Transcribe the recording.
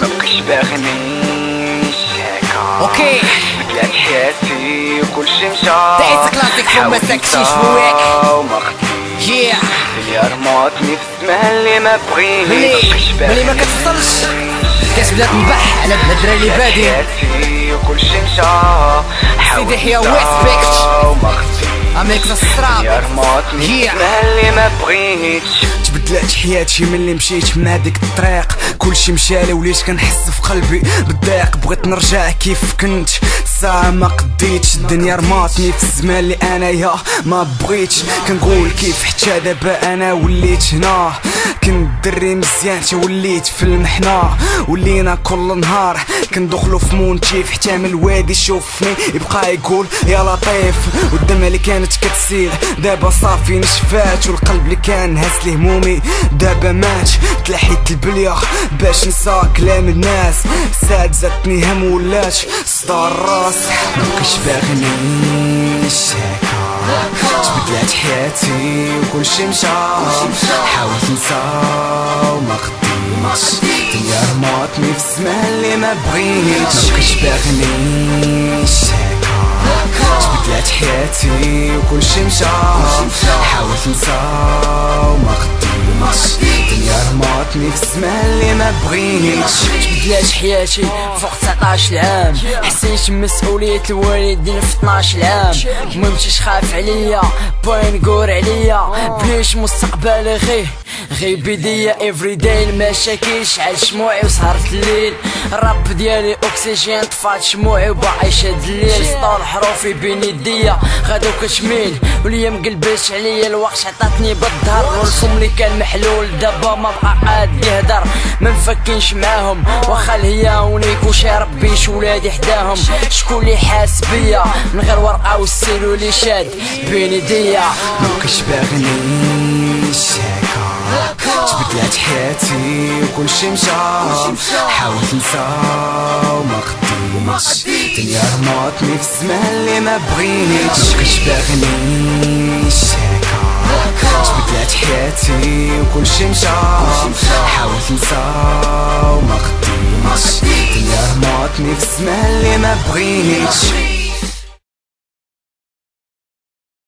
مبقيش باغنيش هكا أوكي بدلات حياتي وكلشي مشى دايس كلاسيك فوق ما ساكتيش فواك وما خديتش اللي رماتني في السما اللي ما بغيت ملي مبقيش ملي ما كتوصلش كتبدا تنبح على بلا دراري بادين حياتي وكلشي مشى سيدي حيا ويسبكت. وما خديتش يا في Yeah. السما اللي ما بغيتش. تبدلات حياتي ملي مشيت من هذيك الطريق. كلشي مشالي وليت كنحس في قلبي بالضيق. بغيت نرجع كيف كنت. ساعة ما قديتش. الدنيا رماتني في الزمان اللي أنايا ما بغيتش. كنقول كيف حتى دابا أنا وليت هنا. كنت دري مزيان تا وليت في المحنة ولينا كل نهار. كندخلو في مونتيف حتى من الوادي يشوفني يبقى يقول يا لطيف والدم اللي كانت كتسيل دابا صافي نشفات. والقلب اللي كان هز لي همومي دابا مات. تلحيت البلية باش نسى كلام الناس. ساد زادتني هم ولات. صدار الراس. مبقيش باغنيش هكا حياتي وكلشي مشى. حاولت نسى وما خديتش. الدنيا رماتني في السما اللي ما بغيتش. مبقيش باغنيش. هكا. تبدلات حياتي وكلشي مشى. حاولت نسى وما خديتش. الدنيا رماتني في السما اللي ما بغيتش. تبدلات حياتي. فوق 19 عام حسيت مسؤولية الوالدين في 12 عام ممتيش خاف عليا باين نقور عليا. بليش مستقبلي غي غي بدية افريداي المشاكل شعل شموعي وسهرت الليل. الراب ديالي أكسجين طفات شموعي وباعي شاد الليل. سطول حروفي بين يديا غادو كتميل وليا مقلبش عليا الوقت عطاتني بالظهر والرسوم اللي كان محلول دابا ما بقى عاد يهدر. ما مفكنش معاهم واخا الهياونيك وشي ربيش ولادي حداهم. شكون اللي حاس بيا؟ من غير ورقة والسيلو اللي شاد بين يديا. مبقيش باغنيش تبدلات حياتي وكلشي مشى. حاولت نسى وما خديتش الدنيا رماتني في السما اللي ما بغيتش. مبقيش باغنيش هكا. تبدلات حياتي وكلشي مشى. حاولت نسى وما خديتش الدنيا رماتني في السما اللي ما بغيتش.